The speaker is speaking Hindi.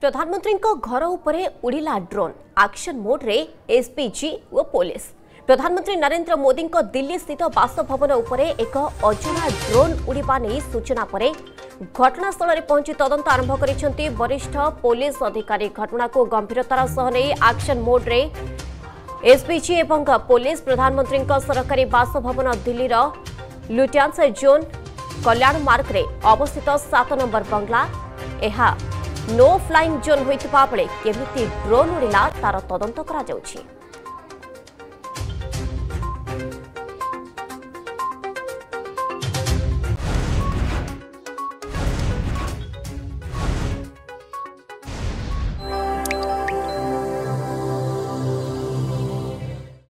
प्रधानमंत्री घर उड़ा ड्रोन आक्शन मोड्रे एसपीजी और पुलिस प्रधानमंत्री नरेंद्र मोदी दिल्ली स्थित बासभवन एक अजना ड्रोन उड़ा नहीं सूचना पर घटनास्थल में पहुंची तदंत आरंभ कर वरिष्ठ पुलिस अधिकारी घटना को गंभीरतार आक्शन मोड्रे एसपीजी एवं पुलिस प्रधानमंत्री सरकारी बासभवन दिल्लीर लुटियांस जोन कल्याण मार्ग में अवस्थित सात नंबर बंगला नो फ्लाइंग जोन होता बेले केमी ड्रोन उड़ा तार तदंत कर